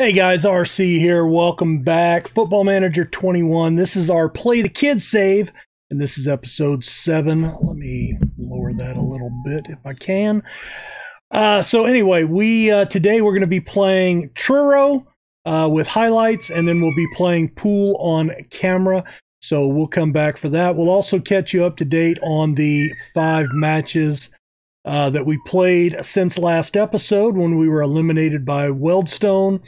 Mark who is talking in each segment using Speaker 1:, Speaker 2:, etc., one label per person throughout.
Speaker 1: Hey guys, RC here. Welcome back. Football Manager 21. This is our Play the Kids save, and this is episode 7. Let me lower that a little bit if I can. Uh, so anyway, we uh, today we're going to be playing Truro uh, with highlights, and then we'll be playing Poole on camera. So we'll come back for that. We'll also catch you up to date on the five matches uh, that we played since last episode when we were eliminated by Weldstone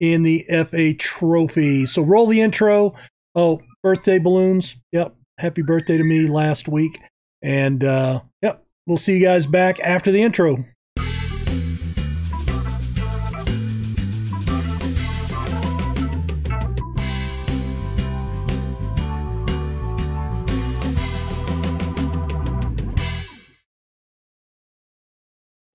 Speaker 1: in the FA Trophy. So roll the intro. Oh, birthday balloons. Yep. Happy birthday to me last week. And uh, yep, we'll see you guys back after the intro.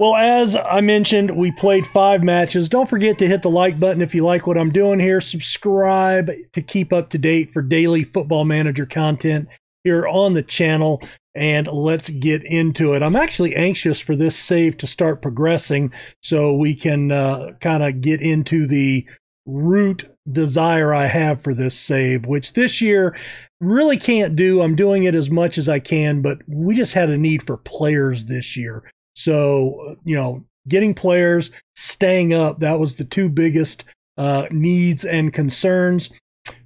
Speaker 1: Well, as I mentioned, we played five matches. Don't forget to hit the like button if you like what I'm doing here. Subscribe to keep up to date for daily football manager content here on the channel. And let's get into it. I'm actually anxious for this save to start progressing so we can uh, kind of get into the root desire I have for this save, which this year really can't do. I'm doing it as much as I can, but we just had a need for players this year. So, you know, getting players, staying up, that was the two biggest uh, needs and concerns.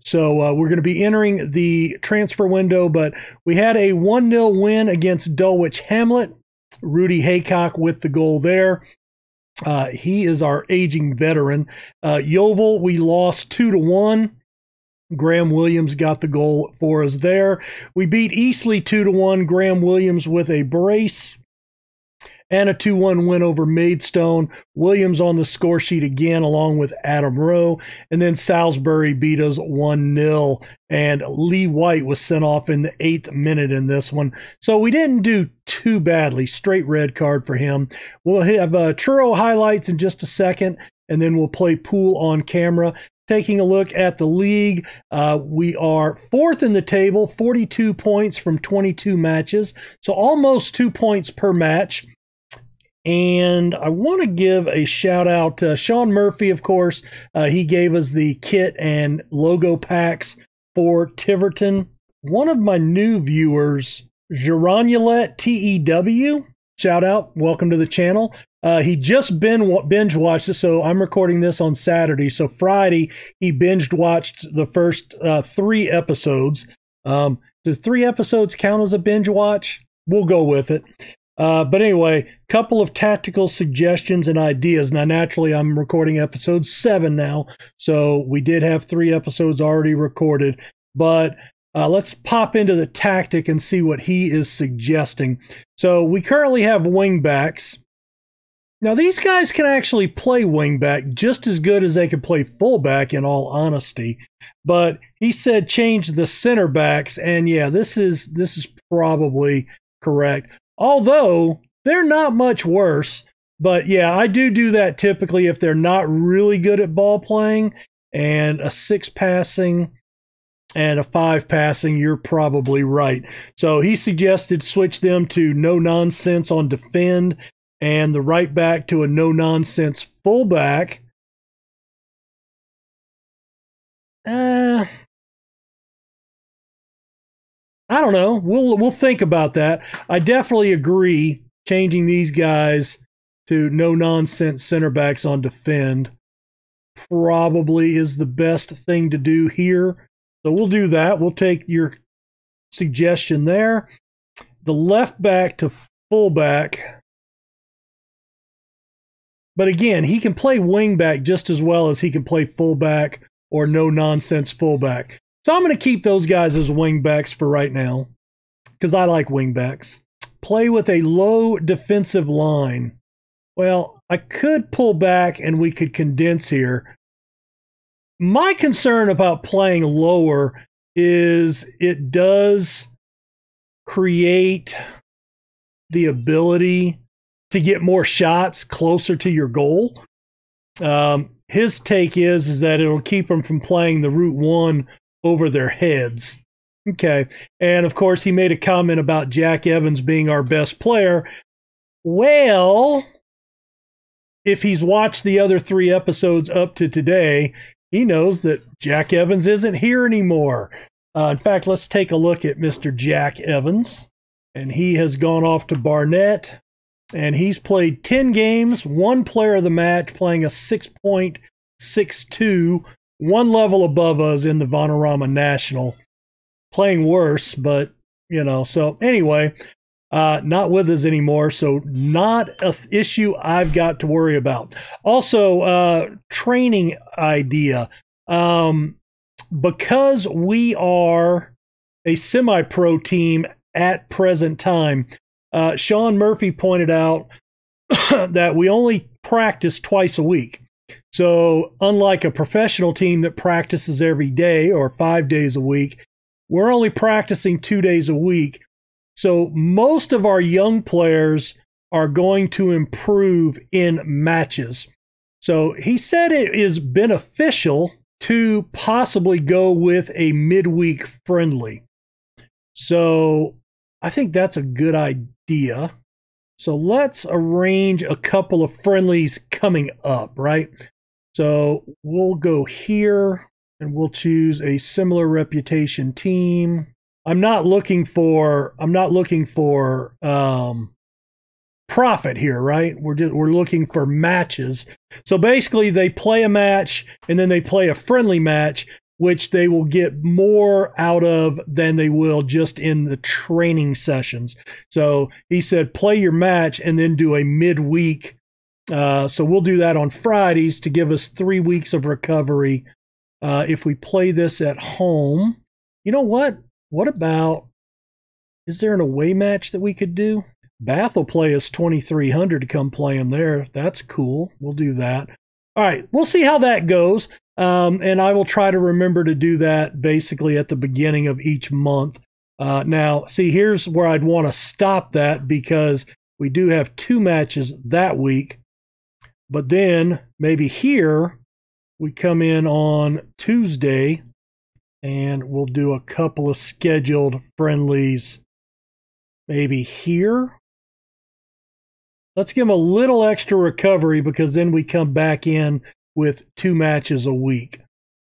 Speaker 1: So uh, we're going to be entering the transfer window, but we had a 1 0 win against Dulwich Hamlet. Rudy Haycock with the goal there. Uh, he is our aging veteran. Uh, Yeovil, we lost 2 to 1. Graham Williams got the goal for us there. We beat Eastleigh 2 to 1. Graham Williams with a brace and a 2 1 win over Maidstone. Williams on the score sheet again, along with Adam Rowe. And then Salisbury beat us 1 0. And Lee White was sent off in the eighth minute in this one. So we didn't do too badly. Straight red card for him. We'll have uh, Truro highlights in just a second. And then we'll play Poole on camera taking a look at the league, uh, we are fourth in the table, 42 points from 22 matches. So almost two points per match. And I want to give a shout out to Sean Murphy, of course. Uh, he gave us the kit and logo packs for Tiverton. One of my new viewers, Geronulet TEW, shout out, welcome to the channel. Uh, he just been binge watched it, so I'm recording this on Saturday. So Friday, he binge watched the first uh, three episodes. Um, does three episodes count as a binge watch? We'll go with it. Uh, but anyway, couple of tactical suggestions and ideas. Now, naturally, I'm recording episode seven now, so we did have three episodes already recorded. But uh, let's pop into the tactic and see what he is suggesting. So we currently have wingbacks. Now, these guys can actually play wingback just as good as they can play fullback, in all honesty. But he said change the center backs, and yeah, this is this is probably correct. Although they're not much worse. But yeah, I do do that typically if they're not really good at ball playing and a six passing and a five passing, you're probably right. So he suggested switch them to no nonsense on defend and the right back to a no nonsense fullback. Uh, I don't know. We'll we'll think about that. I definitely agree changing these guys to no nonsense center backs on defend probably is the best thing to do here. So we'll do that. We'll take your suggestion there. The left back to fullback. But again, he can play wingback just as well as he can play fullback or no nonsense fullback. So I'm going to keep those guys as wingbacks for right now because I like wingbacks. Play with a low defensive line. Well, I could pull back and we could condense here. My concern about playing lower is it does create the ability to get more shots closer to your goal. Um, his take is is that it'll keep them from playing the route one over their heads. Okay. And of course, he made a comment about Jack Evans being our best player. Well, if he's watched the other three episodes up to today, he knows that Jack Evans isn't here anymore. Uh, in fact, let's take a look at Mr. Jack Evans. And he has gone off to Barnet and he's played 10 games, one player of the match, playing a 6.62, one level above us in the Vanarama National. Playing worse, but, you know, so anyway, uh, not with us anymore, so not a th- issue I've got to worry about. Also, uh, training idea. Um, because we are a semi pro team at present time, uh, Sean Murphy pointed out that we only practice twice a week. So, unlike a professional team that practices every day or five days a week, we're only practicing two days a week. So, most of our young players are going to improve in matches. So, he said it is beneficial to possibly go with a midweek friendly. So, I think that's a good idea idea. So let's arrange a couple of friendlies coming up, right? So we'll go here and we'll choose a similar reputation team. I'm not looking for I'm not looking for um profit here, right? We're just, we're looking for matches. So basically they play a match and then they play a friendly match which they will get more out of than they will just in the training sessions. So he said, play your match and then do a midweek. Uh, so we'll do that on Fridays to give us three weeks of recovery. Uh, if we play this at home, you know what? What about? Is there an away match that we could do? Bath will play us 2300 to come play them there. That's cool. We'll do that. All right, we'll see how that goes. Um, and I will try to remember to do that basically at the beginning of each month. Uh, now, see, here's where I'd want to stop that because we do have two matches that week. But then maybe here we come in on Tuesday and we'll do a couple of scheduled friendlies maybe here. Let's give them a little extra recovery because then we come back in with two matches a week.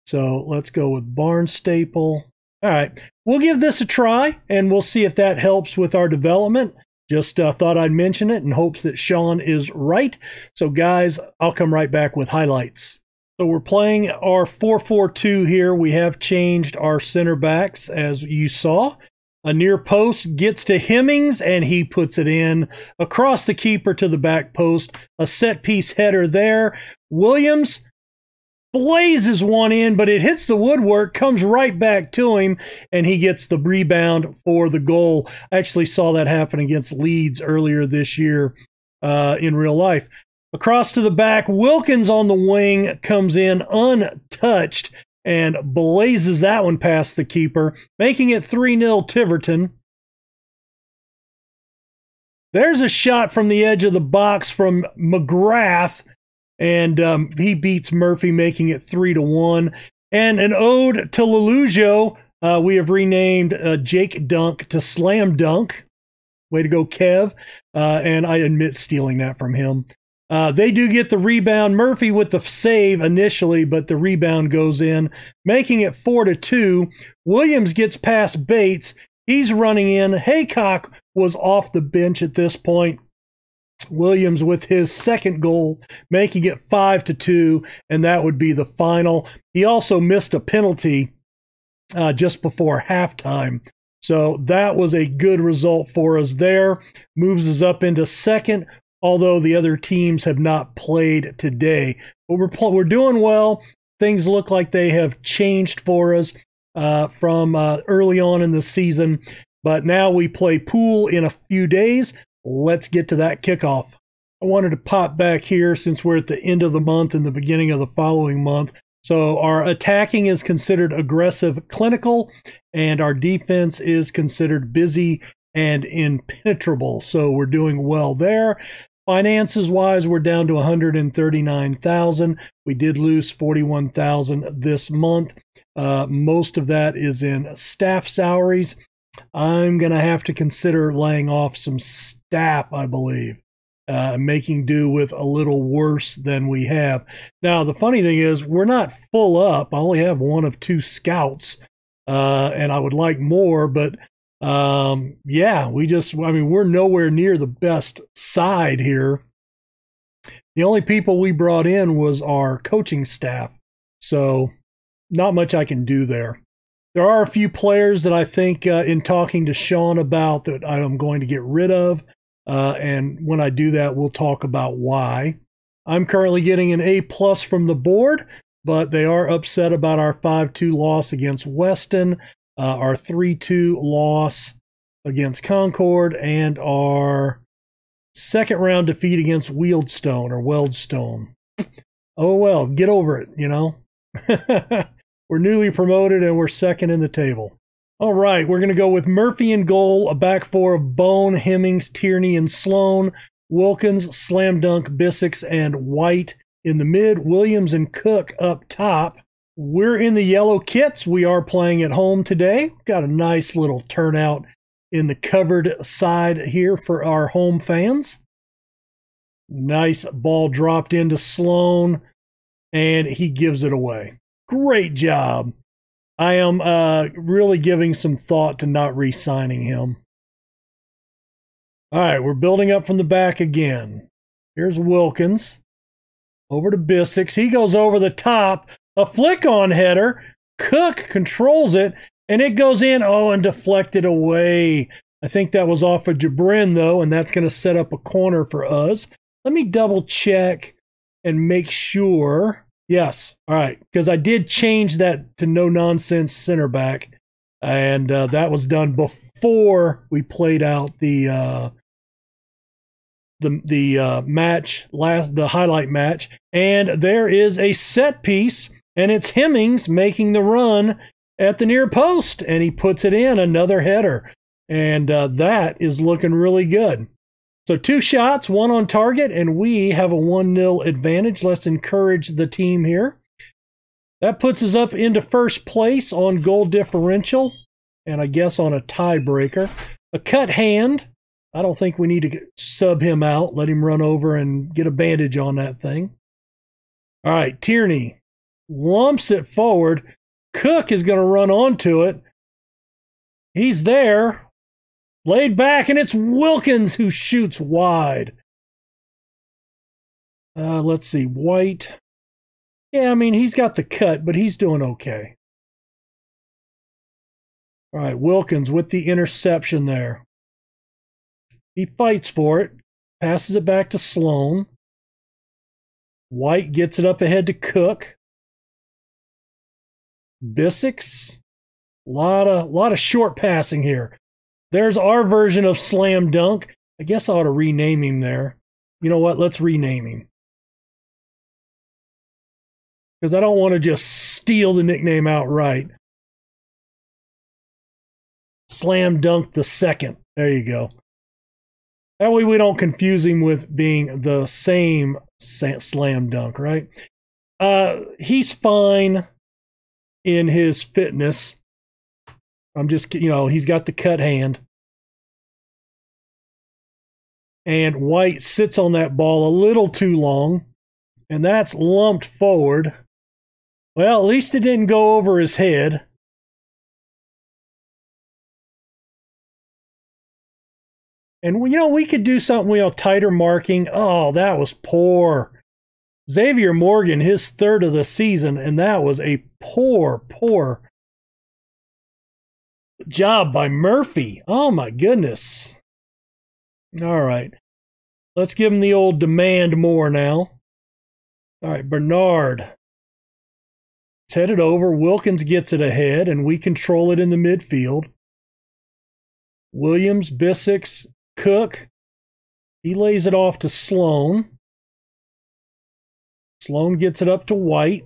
Speaker 1: So let's go with Barnstaple. All right, we'll give this a try and we'll see if that helps with our development. Just uh, thought I'd mention it in hopes that Sean is right. So, guys, I'll come right back with highlights. So, we're playing our 4 4 2 here. We have changed our center backs, as you saw. A near post gets to Hemmings and he puts it in across the keeper to the back post. A set piece header there. Williams blazes one in, but it hits the woodwork, comes right back to him, and he gets the rebound for the goal. I actually saw that happen against Leeds earlier this year uh, in real life. Across to the back, Wilkins on the wing comes in untouched and blazes that one past the keeper, making it 3 0 Tiverton. There's a shot from the edge of the box from McGrath, and um, he beats Murphy, making it 3 to 1. And an ode to Lelujo. Uh, we have renamed uh, Jake Dunk to Slam Dunk. Way to go, Kev. Uh, and I admit stealing that from him. Uh, they do get the rebound. Murphy with the save initially, but the rebound goes in, making it four to two. Williams gets past Bates. He's running in. Haycock was off the bench at this point. Williams with his second goal, making it five to two, and that would be the final. He also missed a penalty uh, just before halftime. So that was a good result for us there. Moves us up into second although the other teams have not played today. But we're, pl- we're doing well. Things look like they have changed for us uh, from uh, early on in the season. But now we play Poole in a few days. Let's get to that kickoff. I wanted to pop back here since we're at the end of the month and the beginning of the following month. So our attacking is considered aggressive clinical, and our defense is considered busy and impenetrable. So we're doing well there. Finances wise, we're down to 139,000. We did lose 41,000 this month. Uh, most of that is in staff salaries. I'm going to have to consider laying off some staff, I believe. uh, making do with a little worse than we have. Now, the funny thing is, we're not full up. I only have one of two scouts, uh, and I would like more, but um, yeah, we just, I mean, we're nowhere near the best side here. The only people we brought in was our coaching staff. So, not much I can do there. There are a few players that I think, uh, in talking to Sean about, that I'm going to get rid of. Uh, and when I do that, we'll talk about why. I'm currently getting an A plus from the board, but they are upset about our 5 2 loss against Weston, uh, our 3 2 loss against Concord, and our second round defeat against Wealdstone or Weldstone. Oh well, get over it, you know. we're newly promoted and we're second in the table. All right, we're going to go with Murphy and goal, a back four of Bone, Hemmings, Tierney, and Sloan, Wilkins, Slam Dunk, Bissix, and White in the mid, Williams and Cook up top. We're in the yellow kits. We are playing at home today. Got a nice little turnout in the covered side here for our home fans. Nice ball dropped into Sloan, and he gives it away. Great job. I am uh, really giving some thought to not re signing him. All right, we're building up from the back again. Here's Wilkins. Over to Bissix. He goes over the top. A flick on header. Cook controls it, and it goes in. Oh, and deflected away. I think that was off of Jabrin, though, and that's going to set up a corner for us. Let me double check and make sure. Yes. All right. Because I did change that to no nonsense center back. And uh, that was done before we played out the uh, the the uh, match last the highlight match. And there is a set piece, and it's Hemmings making the run at the near post, and he puts it in another header, and uh, that is looking really good. So two shots, one on target, and we have a 1 0 advantage. Let's encourage the team here. That puts us up into first place on goal differential, and I guess on a tiebreaker. A cut hand. I don't think we need to sub him out, let him run over and get a bandage on that thing. All right, Tierney lumps it forward. Cook is going to run onto it. He's there. Laid back, and it's Wilkins who shoots wide. Uh, let's see, White. Yeah, I mean, he's got the cut, but he's doing okay. All right, Wilkins with the interception there. He fights for it, passes it back to Sloan. White gets it up ahead to Cook. Bissix. A lot of, lot of short passing here. There's our version of Slam Dunk. I guess I ought to rename him there. You know what? Let's rename him. Because I don't want to just steal the nickname outright. Slam Dunk the second. There you go. That way we don't confuse him with being the same slam dunk, right? Uh, he's fine in his fitness. I'm just, you know, he's got the cut hand. And White sits on that ball a little too long, and that's lumped forward. Well, at least it didn't go over his head. And, you know, we could do something, you know, tighter marking. Oh, that was poor. Xavier Morgan, his third of the season, and that was a poor, poor job by Murphy. Oh my goodness. All right. Let's give him the old demand more now. All right, Bernard. It's headed over. Wilkins gets it ahead, and we control it in the midfield. Williams, Bissix, Cook. He lays it off to Sloan. Sloan gets it up to White.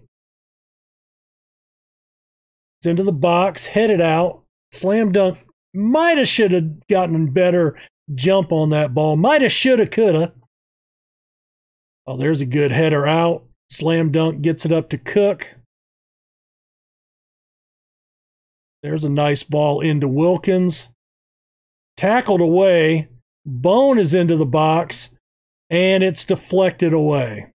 Speaker 1: It's into the box, headed out. Slam dunk. Might have, should have gotten a better jump on that ball. Might have, should have, could have. Oh, there's a good header out. Slam dunk gets it up to Cook. There's a nice ball into Wilkins. Tackled away. Bone is into the box. and it's deflected away.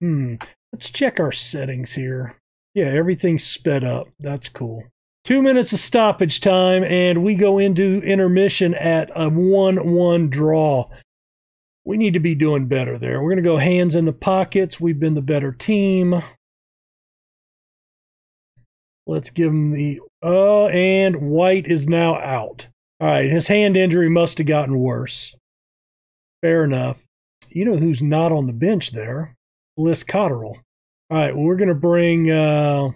Speaker 1: Hmm. Let's check our settings here. Yeah, everything's sped up. That's cool. Two minutes of stoppage time, and we go into intermission at a 1 1 draw. We need to be doing better there. We're going to go hands in the pockets. We've been the better team. Let's give him the. Oh, and White is now out. All right, his hand injury must have gotten worse. Fair enough. You know who's not on the bench there? Bliss Cotterill. All right, well, we're going to bring uh,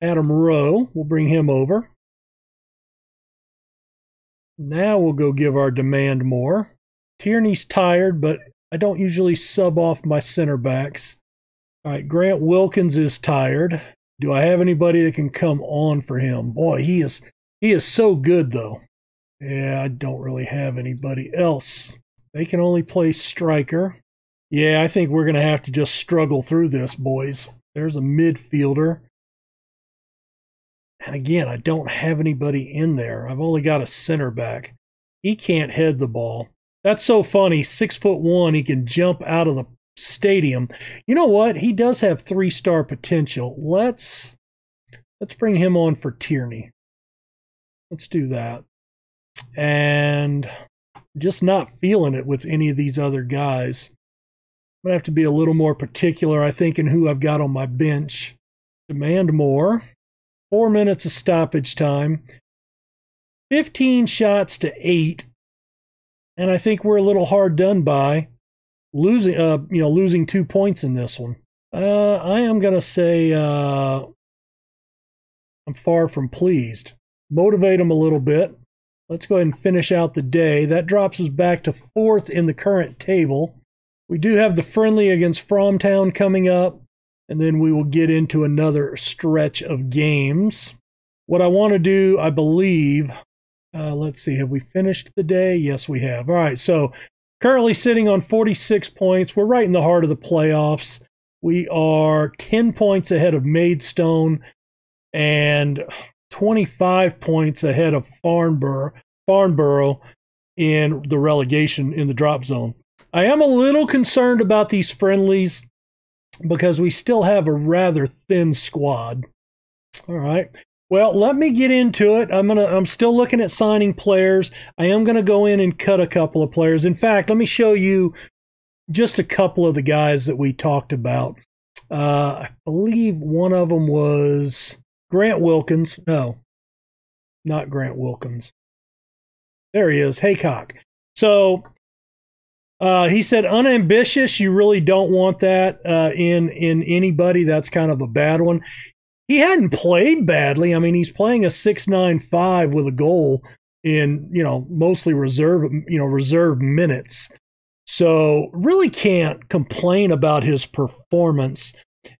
Speaker 1: Adam Rowe. We'll bring him over. Now we'll go give our demand more. Tierney's tired, but I don't usually sub off my center backs. All right, Grant Wilkins is tired. Do I have anybody that can come on for him? Boy, he is he is so good though. Yeah, I don't really have anybody else. They can only play striker. Yeah, I think we're going to have to just struggle through this, boys. There's a midfielder. And again, I don't have anybody in there. I've only got a center back. He can't head the ball. That's so funny. Six foot one, he can jump out of the stadium. You know what? He does have three star potential. Let's let's bring him on for Tierney. Let's do that. And just not feeling it with any of these other guys. I'm gonna have to be a little more particular, I think, in who I've got on my bench. Demand more. Four minutes of stoppage time. 15 shots to eight. And I think we're a little hard done by losing uh you know losing two points in this one. Uh I am gonna say uh I'm far from pleased. Motivate them a little bit. Let's go ahead and finish out the day. That drops us back to fourth in the current table. We do have the friendly against Frome Town coming up and then we will get into another stretch of games. What I want to do, I believe, uh, let's see, have we finished the day? Yes, we have. All right, so currently sitting on 46 points. We're right in the heart of the playoffs. We are 10 points ahead of Maidstone and 25 points ahead of Farnborough, Farnborough in the relegation in the drop zone. I am a little concerned about these friendlies because we still have a rather thin squad. All right. Well, let me get into it. I'm gonna. I'm still looking at signing players. I am gonna go in and cut a couple of players. In fact, let me show you just a couple of the guys that we talked about. Uh, I believe one of them was Grant Wilkins. No, not Grant Wilkins. There he is, Haycock. So uh, he said, unambitious. You really don't want that uh, in in anybody. That's kind of a bad one. He hadn't played badly. I mean, he's playing a six nine five with a goal in you know mostly reserve you know reserve minutes. So really can't complain about his performance.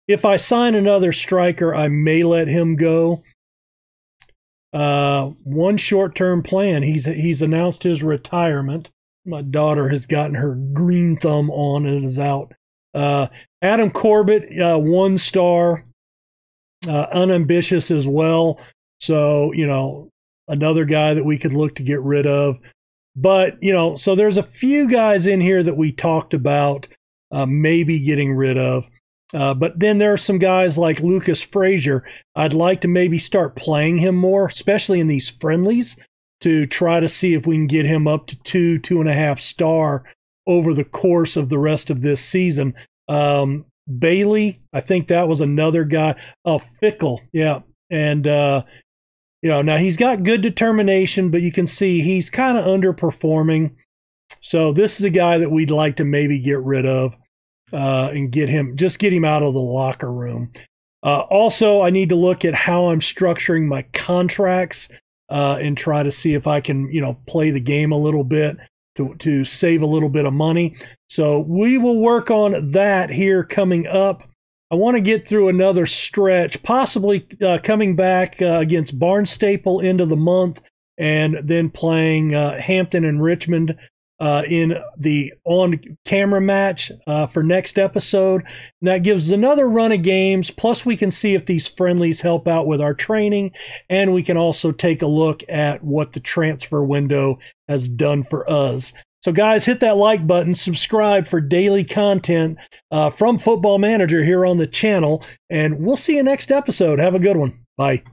Speaker 1: If I sign another striker, I may let him go. Uh, one short term plan. He's he's announced his retirement my daughter has gotten her green thumb on and is out. Uh, Adam Corbett, uh, one star, uh, unambitious as well. So, you know, another guy that we could look to get rid of. But, you know, so there's a few guys in here that we talked about uh, maybe getting rid of. Uh, but then there are some guys like Lucas Frazier. I'd like to maybe start playing him more, especially in these friendlies to try to see if we can get him up to two, two and a half star over the course of the rest of this season. Um, Bailey, I think that was another guy. Oh, Fickle, yeah, and uh, you know now he's got good determination, but you can see he's kind of underperforming. So this is a guy that we'd like to maybe get rid of uh, and get him just get him out of the locker room. Uh, also, I need to look at how I'm structuring my contracts uh, and try to see if I can, you know, play the game a little bit to, to save a little bit of money. So we will work on that here coming up. I want to get through another stretch, possibly uh, coming back uh, against Barnstaple end of the month and then playing uh, Hampton and Richmond uh, in the on camera match uh, for next episode. And that gives us another run of games. Plus, we can see if these friendlies help out with our training. And we can also take a look at what the transfer window has done for us. So, guys, hit that like button, subscribe for daily content uh, from Football Manager here on the channel, and we'll see you next episode. Have a good one. Bye.